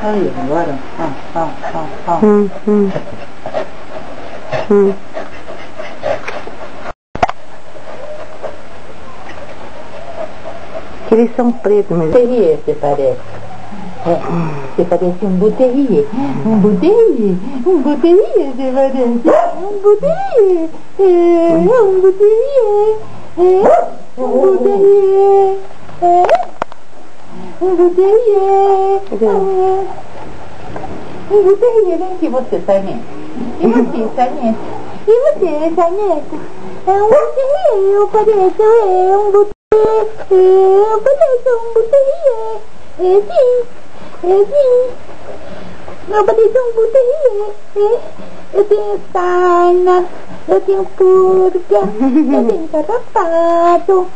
Aí, agora. Ah, ah, ah, ah. Hum, hum. Hum. Que eles são pretos mesmo. Buterrier, você parece. É, você parece um buterrier. Um buterrier. Um buterrier, você parece. Um buterrier. É, um buterrier. É, um buterrier. É, um buterrier. É. Um buterrier, vem aqui você, Sarmento. E você, Sarmento? E você, Sarmento? É um buterrier, eu pareço, é um buterrier. Eu pareço um buterrier. É sim. É sim. Eu pareço um buterrier. É. Eu tenho sarna, eu tenho purga, eu tenho carrapato.